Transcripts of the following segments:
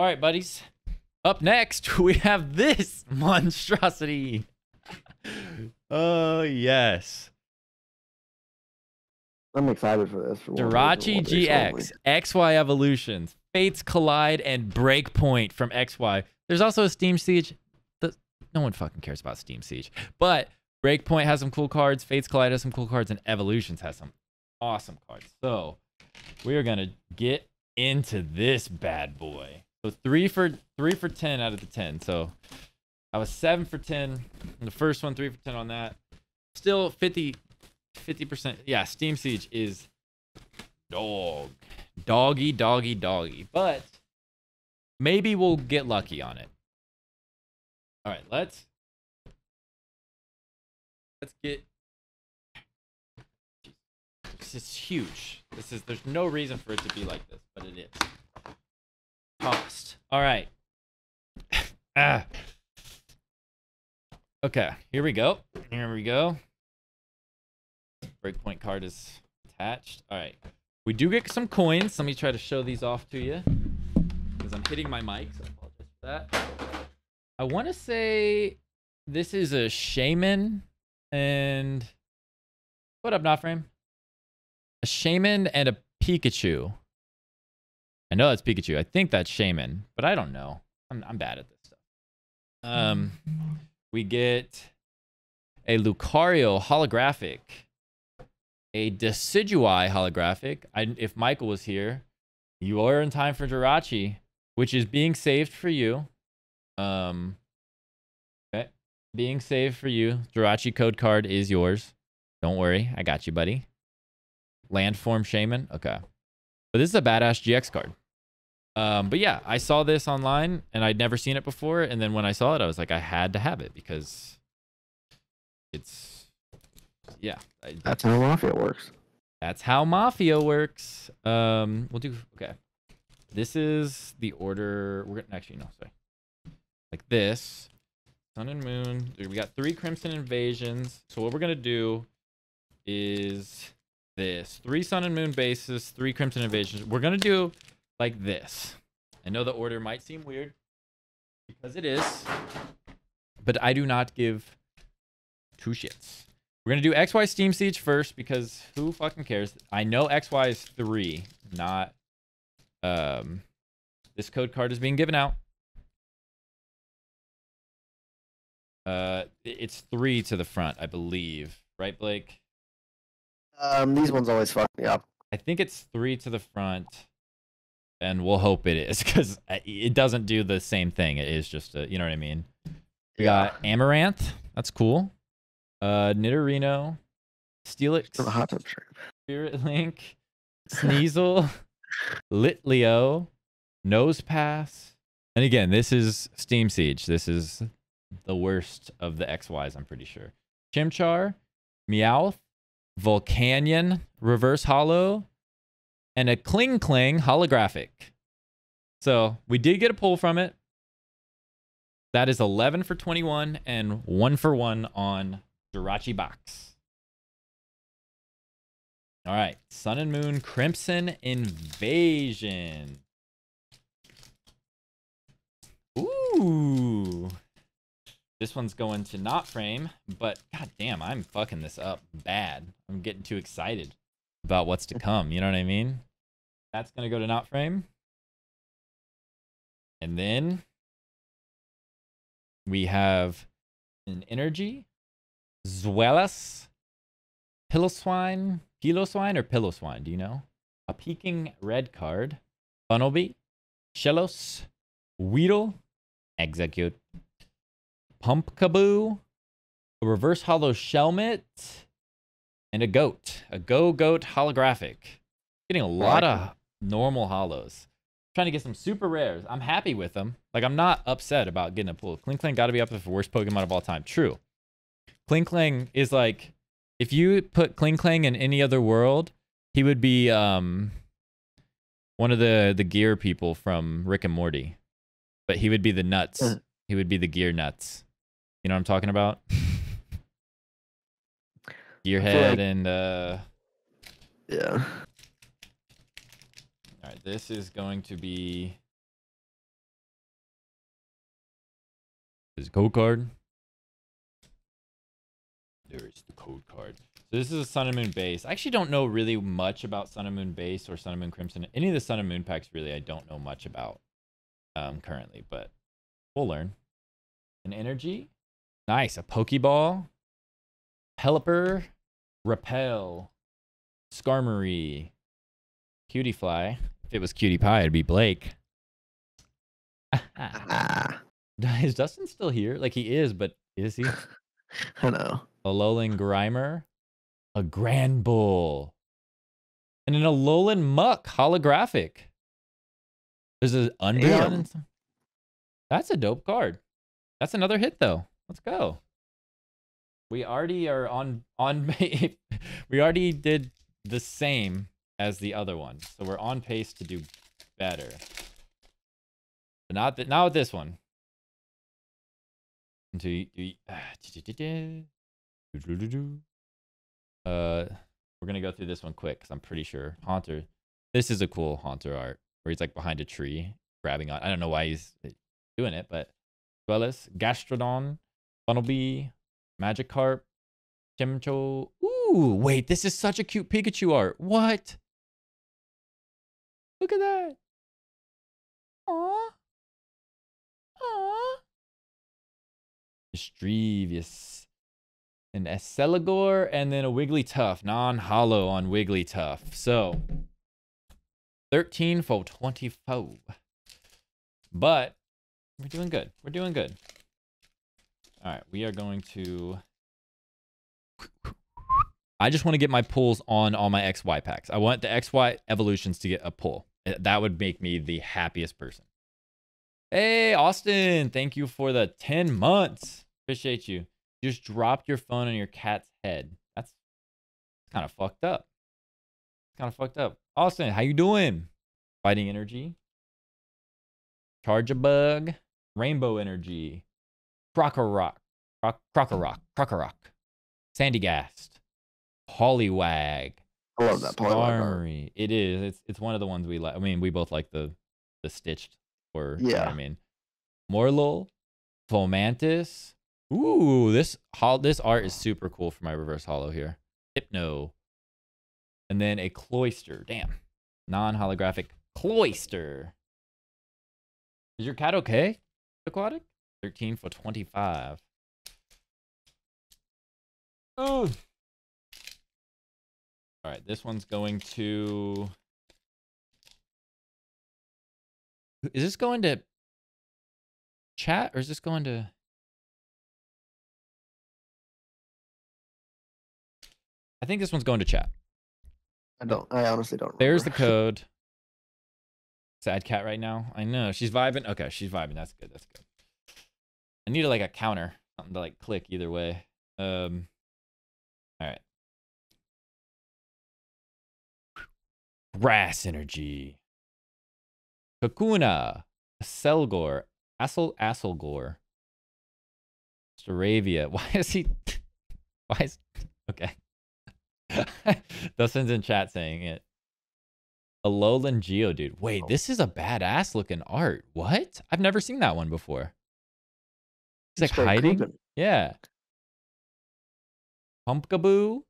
All right, buddies. Up next, we have this monstrosity. Oh, yes. I'm excited for this. For one Jirachi one reason only. GX, XY Evolutions, Fates Collide, and Breakpoint from XY. There's also a Steam Siege. The, no one fucking cares about Steam Siege. But Breakpoint has some cool cards, Fates Collide has some cool cards, and Evolutions has some awesome cards. So we are gonna get into this bad boy. So three for three for ten out of the ten. So I was seven for ten. The first one, three for ten on that. Still 50 percent. Yeah, Steam Siege is dog, doggy, doggy, doggy. But maybe we'll get lucky on it. All right, let's let's get. This is huge. This is there's no reason for it to be like this, but it is. Cost. All right. ah. Okay, here we go. Here we go. Breakpoint card is attached. All right. We do get some coins. Let me try to show these off to you because I'm hitting my mic, so I apologize for that. I want to say this is a Shaymin and what up, not frame? A Shaymin and a Pikachu. I know that's Pikachu. I think that's Shaymin, but I don't know. I'm I'm bad at this stuff. Um, we get a Lucario holographic, a Decidueye holographic. I, if Michael was here, you are in time for Jirachi, which is being saved for you. Um, okay, being saved for you. Jirachi code card is yours. Don't worry, I got you, buddy. Landform Shaymin. Okay, but this is a badass GX card. Um, but yeah, I saw this online and I'd never seen it before. And then when I saw it, I was like, I had to have it because it's, yeah, I, That's how Mafia works. that's how Mafia works. Um, we'll do, okay. This is the order. We're gonna actually, no, sorry. Like this Sun and Moon. We got three Crimson Invasions. So what we're going to do is this three Sun and Moon bases, three Crimson Invasions. We're going to do like this. I know the order might seem weird because it is, but I do not give two shits. We're gonna do XY Steam Siege first because who fucking cares? I know XY is three, not um. This code card is being given out. Uh, it's three to the front, I believe. Right, Blake? Um, these ones always fuck me up. I think it's three to the front, and we'll hope it is because it doesn't do the same thing. It is just a, you know what I mean. We got Amaranth. That's cool. Uh, Nidorino, Steelix, hot. Spirit Link, Sneasel, Litleo, Nosepass. And again, this is Steam Siege. This is the worst of the XYs, I'm pretty sure. Chimchar, Meowth, Volcanion, Reverse Hollow, and a Klinklang holographic. So we did get a pull from it. That is 11 for 21 and 1 for 1 on Jirachi Box. All right, Sun and Moon Crimson Invasion. Ooh. This one's going to not frame, but god damn, I'm fucking this up bad. I'm getting too excited about what's to come. You know what I mean? That's going to go to not frame. And then we have an energy, Zweilous, Pillowswine, Piloswine or Pillowswine, do you know? A peaking red card, Funnelby, Shellos, Weedle, Exeggcute, pump Pumpkaboo, a reverse hollow Shelmet, and a goat. A Gogoat holographic. Getting a lot of normal hollows. Trying to get some super rares. I'm happy with them. Like, I'm not upset about getting a pull. Klinklang got to be up there for worst Pokemon of all time. True. Klinklang is like, if you put Klinklang in any other world, he would be um one of the the gear people from Rick and Morty. But he would be the nuts. Uh. He would be the gear nuts. You know what I'm talking about? Gearhead like- and uh Yeah. This is going to be Is it code card? There is the code card. So this is a Sun and Moon base. I actually don't know really much about Sun and Moon base or Sun and Moon Crimson. Any of the Sun and Moon packs really I don't know much about um currently, but we'll learn. An energy. Nice. A Pokeball. Pelipper. Repel. Skarmory. Cutiefly. If it was Cutie Pie, it'd be Blake. Ah, is Dustin still here? Like he is, but is he? I know. A Alolan Grimer, a Granbull, and an Alolan Muk holographic. There's an Umbreon. Damn. and some- That's a dope card. That's another hit though. Let's go. We already are on on. we already did the same as the other one, so we're on pace to do better. But not th- not with this one. Uh, we're gonna go through this one quick because I'm pretty sure Haunter. This is a cool Haunter art where he's like behind a tree grabbing on. I don't know why he's doing it, but Dwellis, Gastrodon, Funnelbee, Magikarp, Chimecho. Ooh, wait, this is such a cute Pikachu art. What? Look at that. Aww. Aww. Mischievous. An Esceligore and then a Wigglytuff, non-hollow on Wigglytuff. So, 13 for 24. But we're doing good. We're doing good. All right, we are going to. I just want to get my pulls on all my XY packs. I want the XY evolutions to get a pull. Uh, That would make me the happiest person. Hey, Austin, thank you for the 10 months. Appreciate you. Just dropped your phone on your cat's head. That's kind of fucked up. It's kind of fucked up. Austin, how you doing? Fighting energy. Charjabug. Rainbow energy. Krokorok. Croc- Krokorok. Krokorok. Sandygast. Hollywag. I love that. Starmie. It is. It's it's one of the ones we like. I mean, we both like the the stitched or you know Yeah. I mean, Morelull, Fomantis. Ooh, this hol- this art is super cool for my reverse hollow here. Hypno, and then a Cloyster. Damn, non holographic Cloyster. Is your cat okay? Aquatic. Thirteen for twenty five. Oh. All right, this one's going to. Is this going to chat or is this going to? I think this one's going to chat. I don't. I honestly don't. There's the code. Sad cat right now. I know she's vibing. Okay, she's vibing. That's good. That's good. I need like a counter, something to like click either way. Um. All right. Grass energy. Kakuna, Selgor, Assel Asselgore, Staravia. Why is he? Why is? Okay. Dustin's in chat saying it. A Alolan Geodude. Wait, oh. this is a badass looking art. What? I've never seen that one before. He's like hiding. Yeah. Pumpkaboo,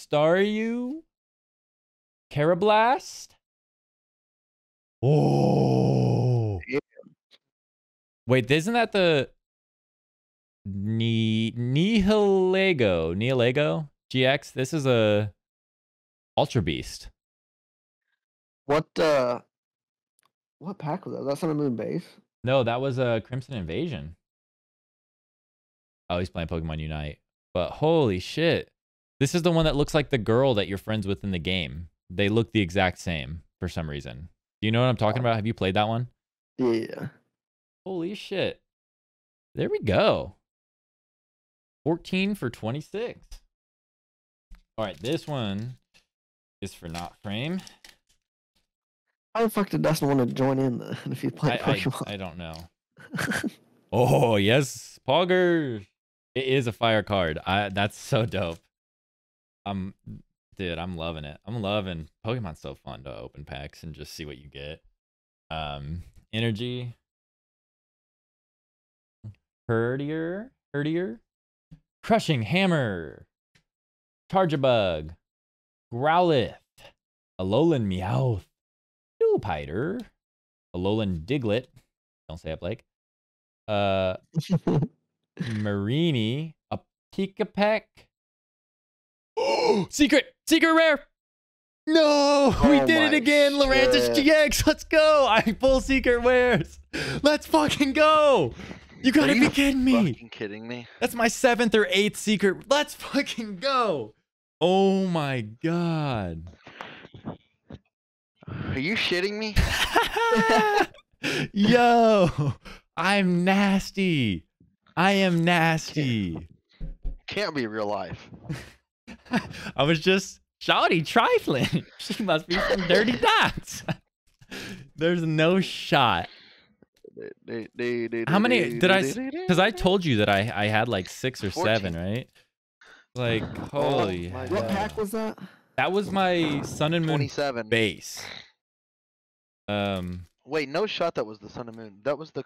Staryu, Karrablast. Oh. Damn. Wait, isn't that the Ni Nihilego? Nihilego GX? This is a Ultra Beast. What? uh What pack was that? Was that Sun and Moon base? No, that was a Crimson Invasion. Oh, he's playing Pokemon Unite. But holy shit. This is the one that looks like the girl that you're friends with in the game. They look the exact same for some reason. Do you know what I'm talking about? Have you played that one? Yeah. Holy shit. There we go. 14 for 26. All right, this one is for not frame. How the fuck did Dustin want to join in then if you play I, Pokemon? I don't know. Oh yes, Poggers. It is a fire card. I that's so dope. I'm dude, I'm loving it. I'm loving Pokemon's so fun to open packs and just see what you get. Um energy. Herdier, Herdier, Crushing Hammer, Charjabug, Growlithe, Alolan Meowth, Dewpider, Alolan Diglett, don't say it, Blake, uh, Mareanie, a Pikipek. secret, secret rare. No, we Oh did it again. Lurantis shit. GX. Let's go. I full secret wares. Let's fucking go. You gotta Are be kidding me. Fucking kidding me? That's my seventh or eighth secret. Let's fucking go. Oh my god. Are you shitting me? Yo, I'm nasty. I am nasty. Can't be real life. I was just shouty trifling. She must be from Dirty Dots. There's no shot. How many did I? Because I told you that I I had like six or seven, right? Like holy, my hell. what pack was that? that was my Sun and Moon 27. base. Um, Wait, no shot. That was the sun and moon. That was the.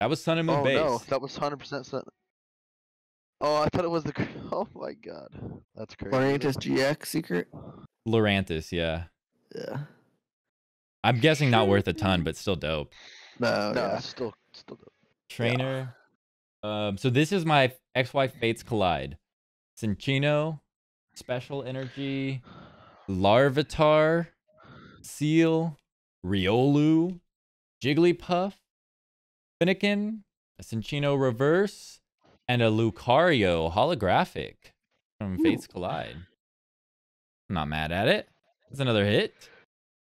that was Sun and Moon Oh base. no, that was 100% sun. Oh, I thought it was the. Oh my god, that's crazy. Lurantis GX secret. Lurantis, yeah. Yeah. I'm guessing not worth a ton, but still dope. No. no, yeah. it's still, still. dope. Trainer. Um, so this is my XY Fates Collide. Cinccino, Special Energy, Larvitar, Seal, Riolu, Jigglypuff, Finnegan, a Cinccino Reverse, and a Lucario holographic from Fates Collide. I'm not mad at it. That's another hit.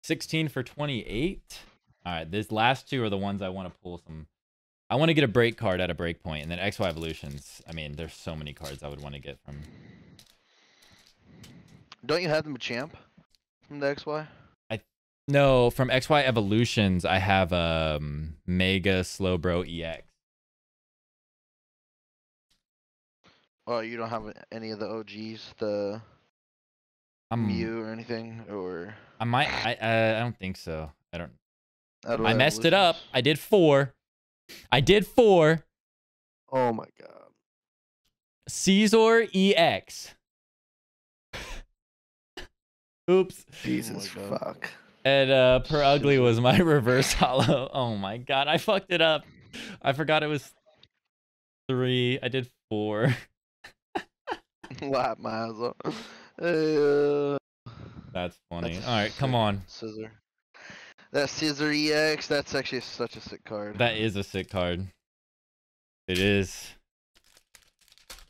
16 for 28. All right, these last two are the ones I want to pull some. I want to get a break card at a break point, and then XY Evolutions. I mean, there's so many cards I would want to get from. Don't you have them a champ from the XY? I No, from XY Evolutions, I have um Mega Slowbro EX. Oh, you don't have any of the OGs, the I'm, Mew or anything, or I might. I uh, I don't think so. I don't. out of I messed it up. I did four. I did four. Oh my god. Scizor EX. Oops. Jesus God. fuck. And uh Purugly was my reverse hollow. Oh my god, I fucked it up. I forgot it was three. I did four. Lap my ass off. Uh, That's funny. That's All right, come on. Scizor. That Scizor EX, that's actually such a sick card. That is a sick card. It is.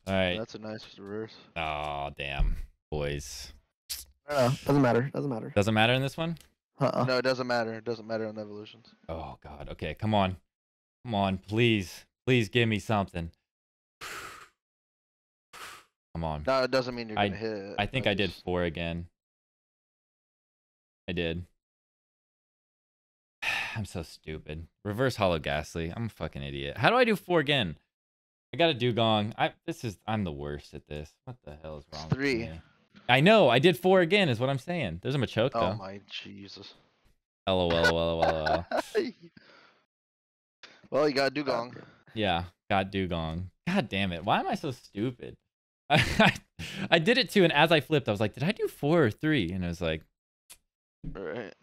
All right. That's a nice reverse. Oh damn, boys. No, doesn't matter. Doesn't matter. Doesn't matter in this one. Uh-uh. No, it doesn't matter. It doesn't matter on the evolutions. Oh god. Okay, come on, come on, please, please give me something. Come on. No, it doesn't mean you're I- gonna hit. I think I did four again. I did. I'm so stupid. Reverse hollow Gastly. I'm a fucking idiot. How do I do four again? I got a Dewgong. I this is I'm the worst at this. What the hell is wrong? with three. I know. I did four again. Is what I'm saying. There's a Machoke Oh though. my Jesus. LOL. LOL. LOL. well, you got Dewgong. Yeah. Got Dewgong. God damn it. Why am I so stupid? I, I did it too, and as I flipped, I was like, did I do four or three? And I was like, Right.